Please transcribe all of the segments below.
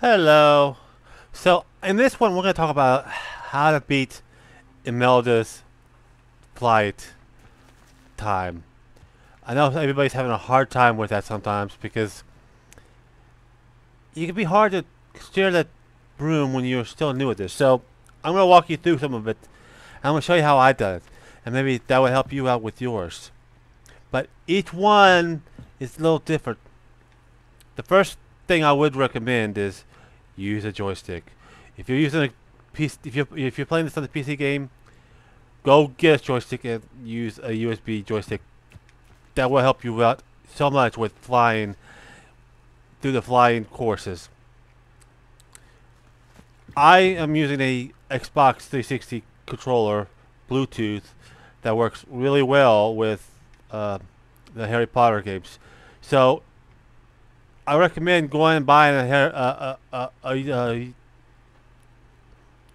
Hello. So, in this one, we're going to talk about how to beat Imelda's flight time. I know everybody's having a hard time with that sometimes because it can be hard to steer that broom when you're still new at this. So, I'm going to walk you through some of it. I'm going to show you how I done it. And maybe that will help you out with yours. But each one is a little different. The first thing I would recommend is use a joystick. If you're using a PC, if you if you're playing this on the PC game, go get a joystick and use a USB joystick. That will help you out so much with flying through the flying courses. I am using a Xbox 360 controller, Bluetooth, that works really well with uh, the Harry Potter games. So I recommend going and buying a a a, a, a,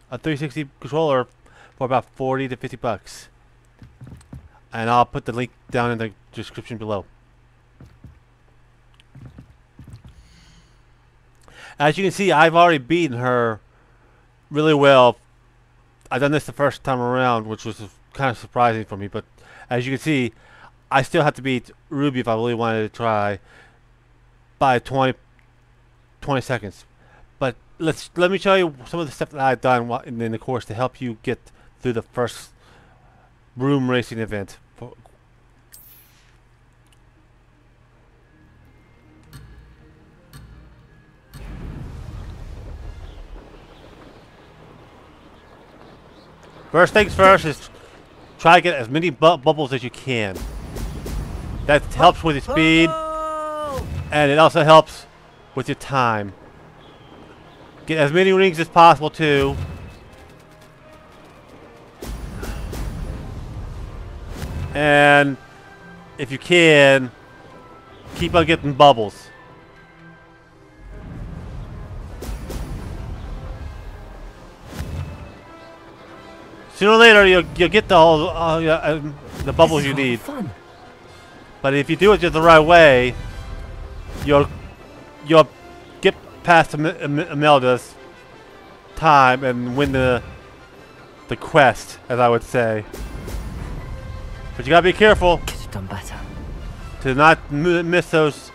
a 360 controller for about 40 to 50 bucks. And I'll put the link down in the description below. As you can see, I've already beaten her really well. I've done this the first time around, which was kind of surprising for me. But as you can see, I still have to beat Ruby if I really wanted to try by 20, 20 seconds. But let's let me show you some of the stuff that I've done in, in the course to help you get through the first broom racing event. First things first is try to get as many bu bubbles as you can. That helps with your speed, and it also helps with your time. Get as many rings as possible too. And if you can, keep on getting bubbles. Sooner or later, you'll, you'll get the whole, uh, the bubbles you need. Fun. But if you do it just the right way, you'll you'll get past Imelda's time and win the the quest, as I would say. But you gotta be careful. Could have done better. To not miss those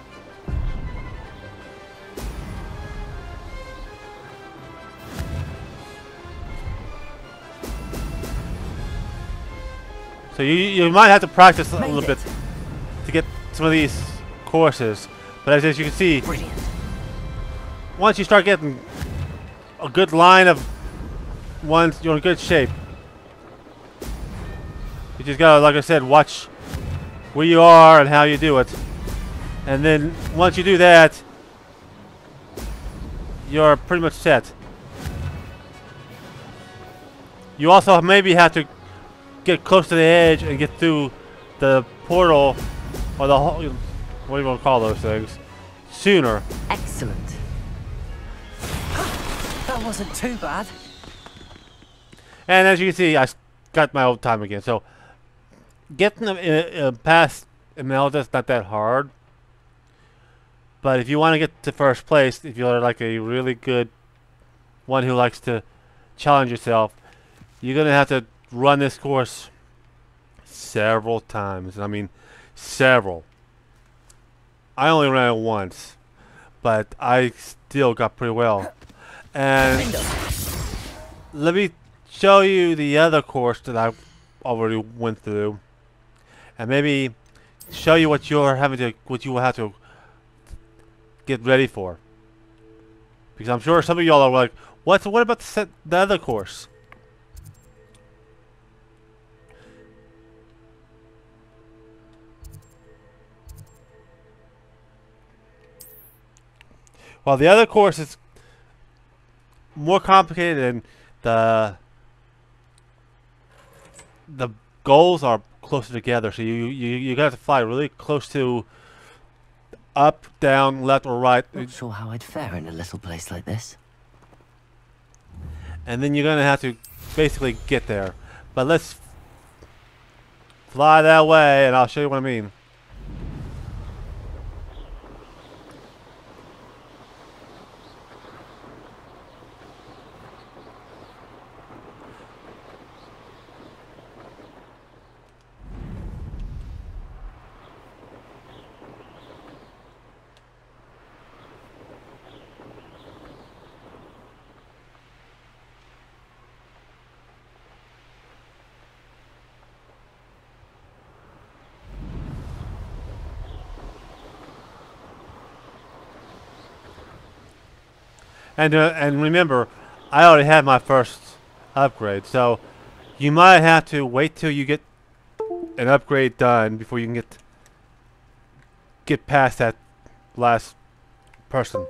So you, you might have to practice a little bit to get some of these courses. But as, you can see, Brilliant. once you start getting a good line of ones, you're in good shape. You just gotta, like I said, watch where you are and how you do it. And then once you do that, you're pretty much set. You also maybe have to get close to the edge and get through the portal or the what do you want to call those things sooner. Excellent. That wasn't too bad. And as you can see, I got my old time again. So getting them uh, uh, past Imelda's not that hard. But if you want to get to first place, if you're like a really good one who likes to challenge yourself, you're gonna have to run this course several times. I mean, several. I only ran it once, but I still got pretty well. And let me show you the other course that I already went through, and maybe show you what you're having to, what you will have to get ready for. Because I'm sure some of y'all are like, "What? What about the, the other course?" While the other course is more complicated and the the goals are closer together. So you you you got to fly really close to up, down, left, or right. Not sure how I'd fare in a little place like this. And then you're gonna have to basically get there. But let's fly that way, and I'll show you what I mean. And uh, and remember, I already had my first upgrade, so you might have to wait till you get an upgrade done before you can get get past that last person.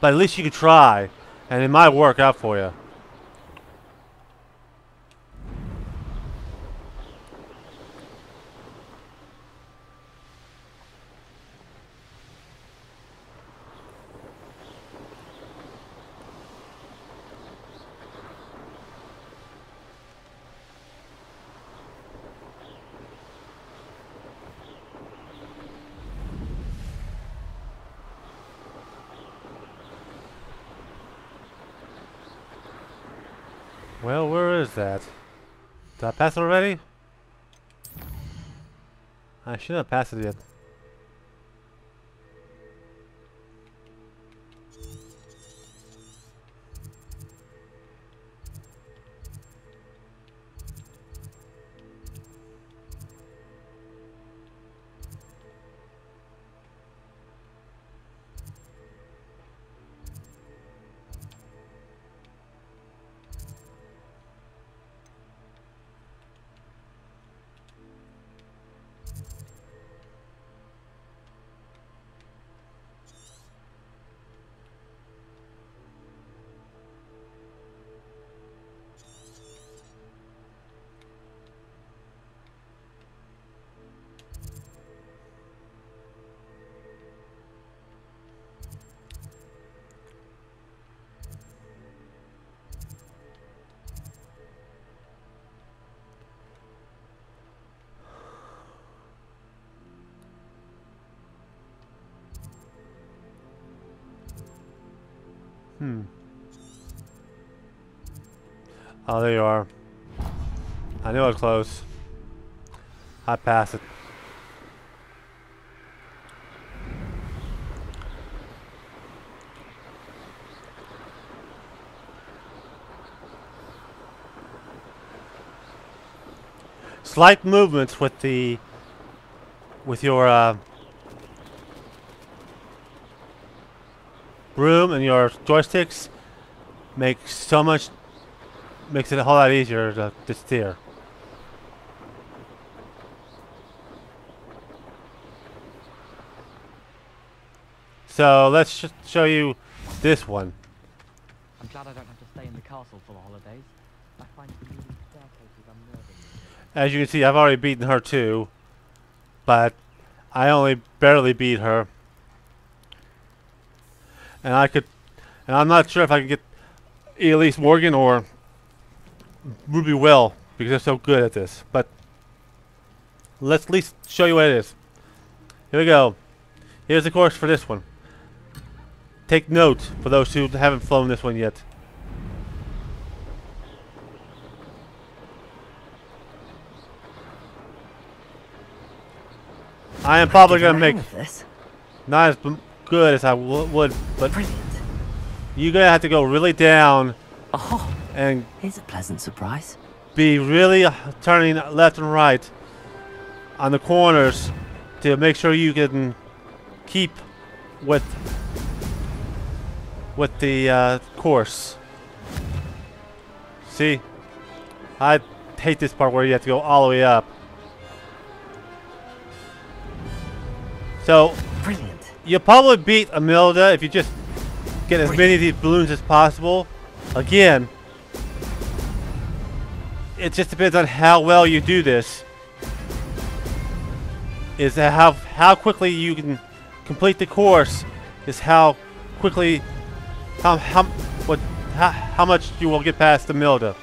But at least you could try, and it might work out for you. Well, where is that? Did I pass already? I should have passed it yet. Hmm. Oh, there you are. I knew I was close. I passed it. Slight movements with the with your uh, broom and your joysticks make so much makes it a whole lot easier to, to steer. So let's sh show you this one. I'm glad I don't have to stay in the castle for the holidays. I find the staircases unnerving. As you can see, I've already beaten her too, but I only barely beat her. And I could, and I'm not sure if I can get Elise Morgan or Ruby Will because they're so good at this. But let's at least show you what it is. Here we go. Here's the course for this one. Take note for those who haven't flown this one yet. I am probably gonna make this. not as good as I w would, but Brilliant. you're gonna have to go really down Oh, and here's a pleasant surprise. be really uh, turning left and right on the corners to make sure you can keep with with the uh, course. See, I hate this part where you have to go all the way up. So. You'll probably beat Imelda if you just get as many of these balloons as possible. Again, it just depends on how well you do this. Is how how quickly you can complete the course is how quickly how how what how, how much you will get past the Imelda.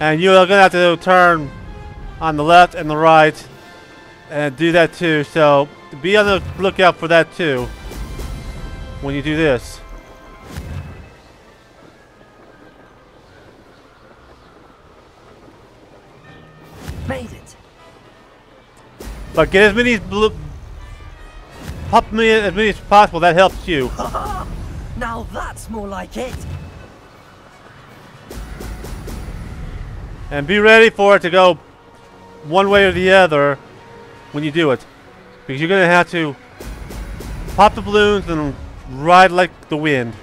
And you're gonna have to turn on the left and the right and do that too. So be on the lookout for that too when you do this. Made it. But get as many blue pop me as many as possible. That helps you. Now that's more like it. And be ready for it to go one way or the other when you do it. Because you're going to have to pop the balloons and ride like the wind.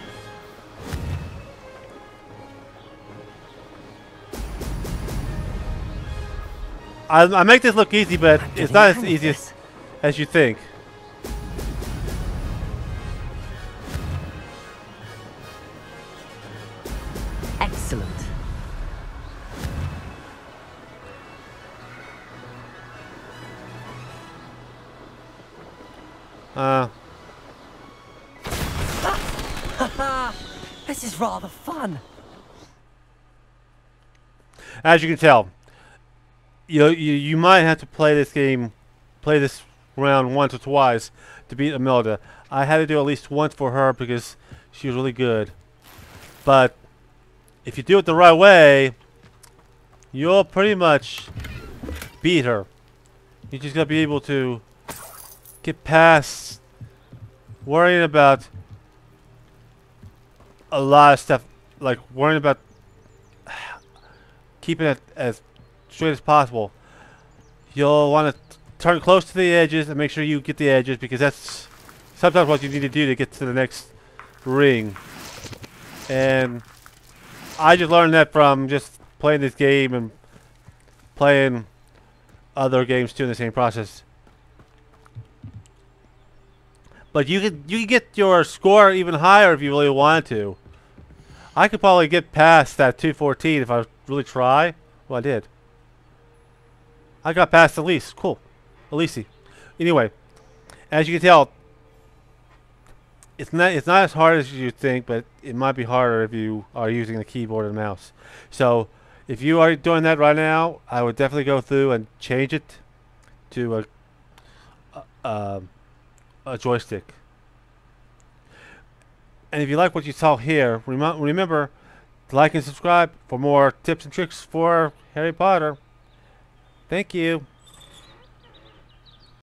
I, I make this look easy, but it's not as easy as, as you think. Rather fun. as you can tell, you, you you might have to play this game, play this round once or twice to beat Imelda. I had to do at least once for her because she was really good. But if you do it the right way, you'll pretty much beat her. You just gotta be able to get past worrying about a lot of stuff, like worrying about keeping it as straight as possible. You'll want to turn close to the edges and make sure you get the edges because that's sometimes what you need to do to get to the next ring. And I just learned that from just playing this game and playing other games too in the same process. But you could you could get your score even higher if you really wanted to. I could probably get past that 214 if I really try. Well, I did. I got past Elise. Cool. Elise. Anyway, as you can tell, it's not it's not as hard as you think, but it might be harder if you are using the keyboard and mouse. So, if you are doing that right now, I would definitely go through and change it to a a, um, a joystick. And if you like what you saw here, remi- remember to like and subscribe for more tips and tricks for Harry Potter. Thank you.